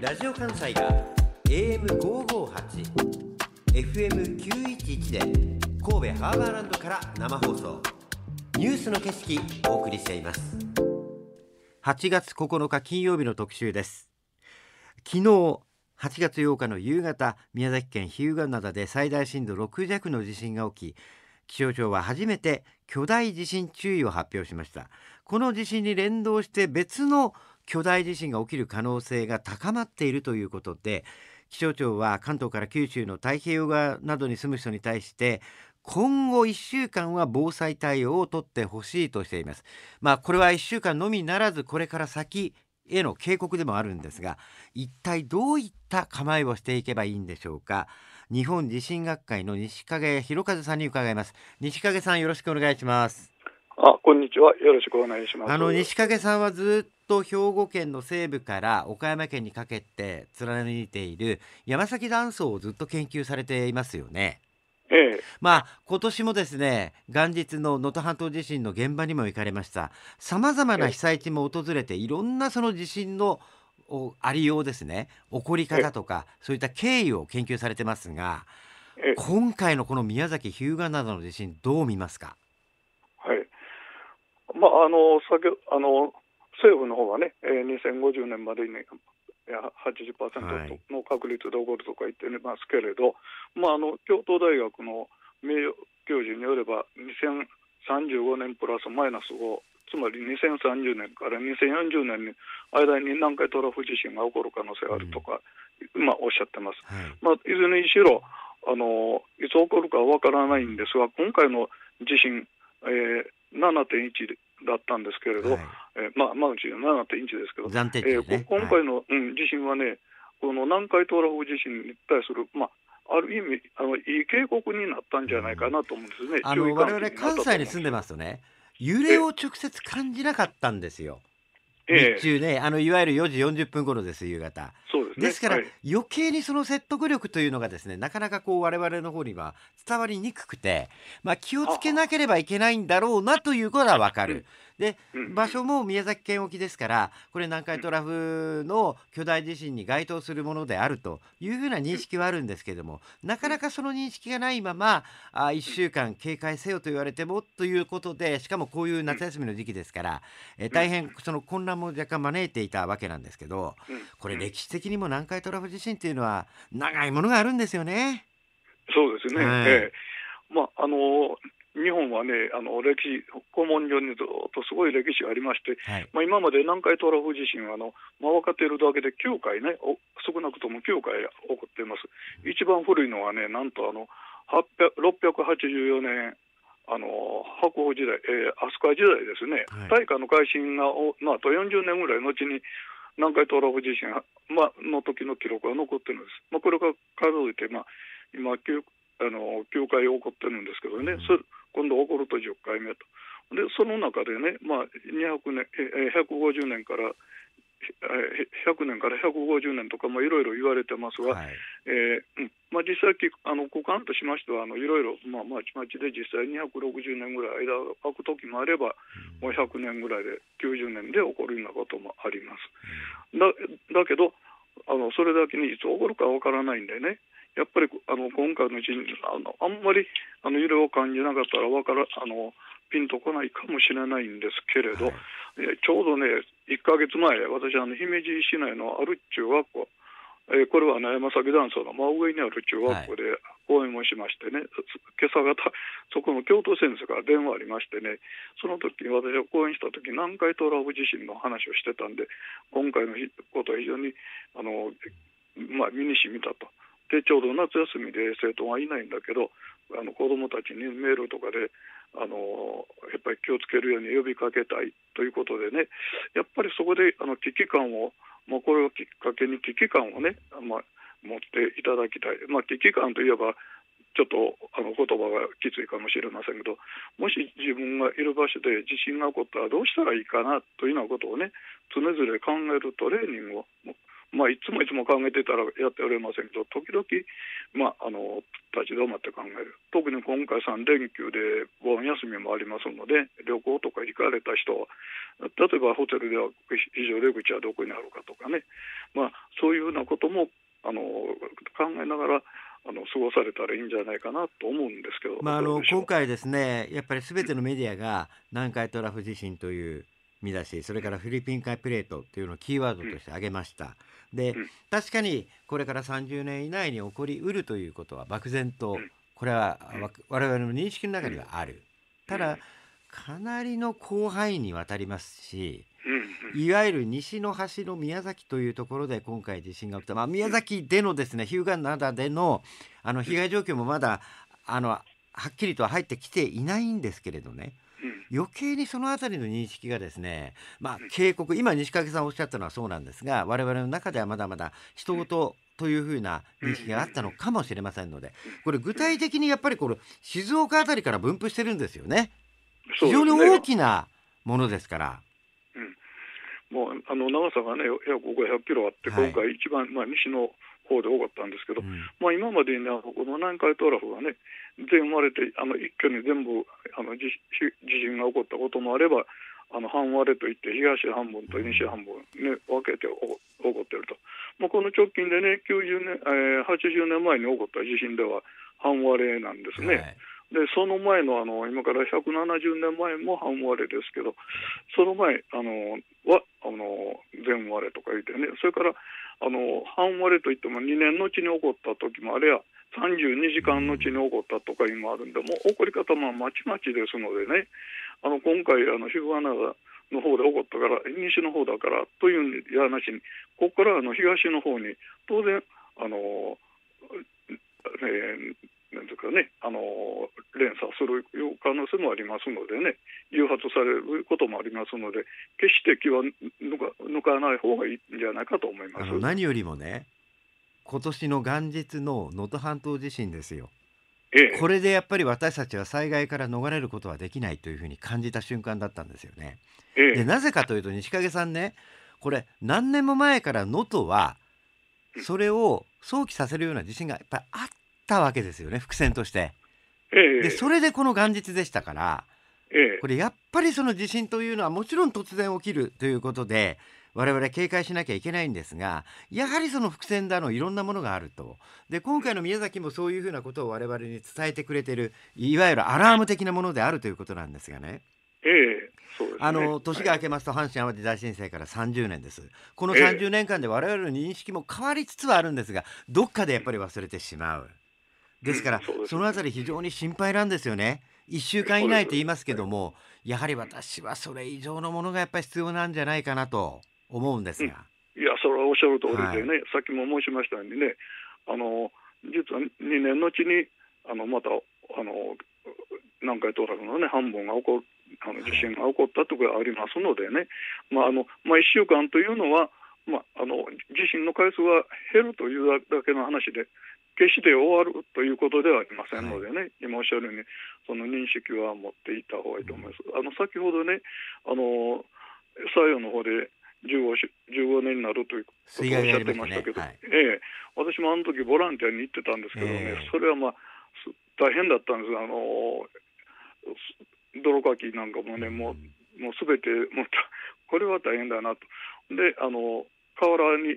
ラジオ関西が AM558 FM911 で神戸ハーバーランドから生放送ニュースの景色お送りしています。8月9日金曜日の特集です。昨日8月8日の夕方宮崎県日向灘で最大震度6弱の地震が起き気象庁は初めて巨大地震注意を発表しました。この地震に連動して別の巨大地震が起きる可能性が高まっているということで気象庁は関東から九州の太平洋側などに住む人に対して今後1週間は防災対応をとってほしいとしています。まあこれは1週間のみならずこれから先への警告でもあるんですが一体どういった構えをしていけばいいんでしょうか。日本地震学会の西影弘和さんに伺います。西影さんよろしくお願いします。あこんにちは。よろしくお願いします。あの西影さんはずっと兵庫県の西部から岡山県にかけて貫いている山崎断層をずっと研究されていますよね。ええ、まあ今年もですね元日の能登半島地震の現場にも行かれました。さまざまな被災地も訪れていろんなその地震のありようですね。起こり方とかそういった経緯を研究されてますが今回のこの宮崎日向灘の地震どう見ますか？はい。まああの先あの政府の方はね、えー、2050年までに、ね、80%の確率で起こるとか言ってますけれど、まあ、あの京都大学の名誉教授によれば2035年プラスマイナス5つまり2030年から2040年に間に南海トラフ地震が起こる可能性があるとか、うん、まあ、おっしゃってます。はい、まあ、いずれにしろあのいつ起こるかわからないんですが今回の地震、えー、7.1だったんですけれど、はい、えー、まあ、マグニチュード7.1ですけど、ね。えー、今回の、はい、うん、地震はね、この南海トラフ地震に対する、まあ、ある意味あの、いい警告になったんじゃないかなと思うんですね。あの我々関西に住んでますとね、揺れを直接感じなかったんですよ。日中ね、あのいわゆる4時40分頃です、夕方。そうです、ね、ですから、はい、余計にその説得力というのがですね、なかなかこう我々の方には伝わりにくくて、まあ、気をつけなければいけないんだろうなということはわかる。で場所も宮崎県沖ですからこれ南海トラフの巨大地震に該当するものであるというふうな認識はあるんですけどもなかなかその認識がないままあ1週間警戒せよと言われてもということでしかもこういう夏休みの時期ですから、え大変その混乱も若干招いていたわけなんですけどこれ歴史的にも南海トラフ地震っていうのは長いものがあるんですよね。そうですね、はい、えー、まああの日本はね、あの歴史、古文書にずっとすごい歴史がありまして、はい、まあ、今まで南海トラフ地震はあの、まあ、分かっているだけで9回ね、少なくとも9回起こっています。一番古いのはね、なんとあの684年、あの白鳳時代、えー、飛鳥時代ですね、はい、大化の改新が、まあ、あと40年ぐらい後に南海トラフ地震、まあの時の記録が残ってるんです。まあ、これが数えて、まあ、今9、あの9回起こってるんですけどね、今度起こると10回目と。でその中でね、まあ、200年150年から100年から150年とかいろいろ言われてますが、はい、えー、まあ、実際あの股間としましてはいろいろまあまちまちで実際260年ぐらい間が空く時もあれば、うん、もう100年ぐらいで90年で起こるようなこともあります。うん、だだけどあのそれだけにいつ起こるかわからないんでねやっぱりあの今回の地震あのあんまりあの揺れを感じなかったらわからあのピンとこないかもしれないんですけれど、はい、ちょうどね1か月前私あの姫路市内のある中学校えこれは、ね、山崎断層の真上にある中学校で講演をしましてね、はい、今朝方そこの教頭先生から電話ありましてねその時に私が講演した時南海トラフ地震の話をしてたんで今回のことは非常にあの、まあ、身にしみたと。でちょうど夏休みで生徒がいないんだけどあの子どもたちにメールとかであのやっぱり気をつけるように呼びかけたいということでねやっぱりそこであの危機感を、まあ、これをきっかけに危機感をね、まあ、持っていただきたい、まあ、危機感といえばちょっとあの言葉がきついかもしれませんけどもし自分がいる場所で地震が起こったらどうしたらいいかなというようなことをね常々考えるトレーニングをまあ、いつもいつも考えてたらやっておれませんけど時々、まあ、あの立ち止まって考える。特に今回3連休で盆休みもありますので旅行とか行かれた人は例えばホテルでは非常出口はどこにあるかとかね、まあ、そういうようなこともあの考えながらあの過ごされたらいいんじゃないかなと思うんですけど、まあ、あの今回ですねやっぱりすべてのメディアが南海トラフ地震という見出しそれからフィリピン海プレートというのをキーワードとして挙げました。で、確かにこれから30年以内に起こりうるということは漠然とこれは我々の認識の中にはある。ただかなりの広範囲にわたりますし、いわゆる西の端の宮崎というところで今回地震が起きた、まあ、宮崎でのですね日向灘でのあの被害状況もまだあのはっきりとは入ってきていないんですけれどね。余計にその辺りの認識がですね、まあ、警告今西掛さんおっしゃったのはそうなんですが我々の中ではまだまだ人事というふうな認識があったのかもしれませんのでこれ具体的にやっぱりこれ静岡辺りから分布してるんですよね。非常に大きなものですから。もうあの長さがね約500キロあって、今回一番、まあ、西の方で多かったんですけど、うん、まあ、今までに、ね、この南海トラフがね全生まれてあの一挙に全部あの地震が起こったこともあればあの半割れといって東半分と西半分、ね、分けて起こっていると、まあ、この直近でね90年、えー、80年前に起こった地震では半割れなんですね。はい。でその前のあの今から170年前も半割れですけどその前あのはあの全割れとか言ってねそれからあの半割れといっても2年のうちに起こった時もあれや32時間のうちに起こったとか今あるんでもう起こり方はまちまちですのでね。あの今回あのヒグアナの方で起こったから西の方だからという話にここからあの東の方に当然あの、えー、なんとかね、あの連鎖する可能性もありますのでね、誘発されることもありますので、決して気は抜か抜かない方がいいんじゃないかと思います。何よりもね、今年の元日の能登半島地震ですよ。ええ、これでやっぱり私たちは災害から逃れることはできないというふうに感じた瞬間だったんですよね。ええ、でなぜかというと西影さんねこれ何年も前から能登はそれを想起させるような地震がやっぱりあったわけですよね伏線として。えでそれでこの元日でしたから、えこれやっぱりその地震というのはもちろん突然起きるということで我々警戒しなきゃいけないんですがやはりその伏線だのいろんなものがあると。で今回の宮崎もそういうふうなことを我々に伝えてくれてるいわゆるアラーム的なものであるということなんですがね。ええそうですね、あの年が明けますと阪神・淡路大震災から30年です。この30年間で我々の認識も変わりつつはあるんですがどっかでやっぱり忘れてしまう。ですから、うん、そのあたり非常に心配なんですよね。1週間以内と言いますけども、やはり私はそれ以上のものがやっぱり必要なんじゃないかなと思うんですが。うん、いや、それはおっしゃる通りでね、はい、さっきも申しましたようにね、あの実は2年のうちにあのまたあの南海トラフの、ね、半分が起こるあの地震が起こったところがありますのでね、まああのまあ、1週間というのは、まあ、あの地震の回数が減るというだけの話で、決して終わるということではありませんのでね、はい、今おっしゃるように、その認識は持っていた方がいいと思います。あの先ほどね、あの作用の方で 15, 15年になるということをおっしゃってましたけど、ねはい、ええ、私もあの時ボランティアに行ってたんですけどね、えー、それはまあ大変だったんです。あの泥かきなんかもね、もうもうすべてもうこれは大変だなと。であの河原に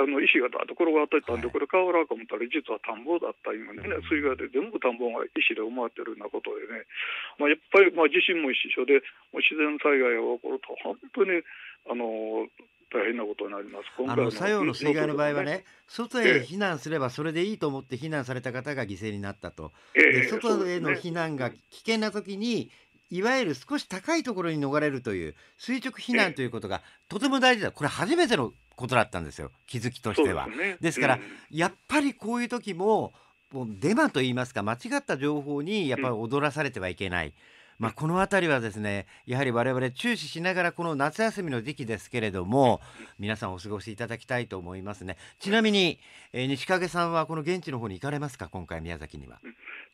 あの石がだっと転がってたんで、これ河原か思ったら実は田んぼだった今ね、水害で全部田んぼが石で埋まってるようなことでね、まあ、やっぱりまあ地震も一緒で、もう自然災害が起こると本当にあの大変なことになります。あの作用の水害の場合はね、外へ避難すればそれでいいと思って避難された方が犠牲になったと。で外への避難が危険な時にいわゆる少し高いところに逃れるという垂直避難ということがとても大事だ。これ初めてのことだったんですよ。気づきとしては。ですね、ですから、うん、やっぱりこういう時ももうデマと言いますか間違った情報にやっぱり踊らされてはいけない。まあ、この辺りはですねやはり我々注視しながらこの夏休みの時期ですけれども皆さんお過ごしいただきたいと思いますねちなみに、えー、西影さんはこの現地の方に行かれますか？今回宮崎には。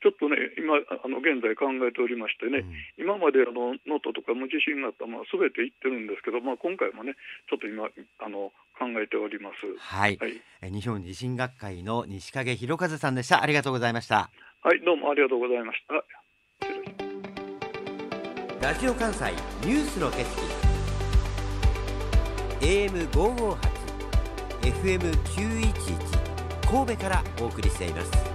ちょっとね今あの現在考えておりましてね、うん、今まであの能登とかも地震があったまあ全て行ってるんですけど、まあ、今回もねちょっと今あの考えております。はい、はい、日本地震学会の西影弘和さんでした。ありがとうございました。はい、どうもありがとうございました。ラジオ関西ニュースの景色。AM558 FM911 神戸からお送りしています。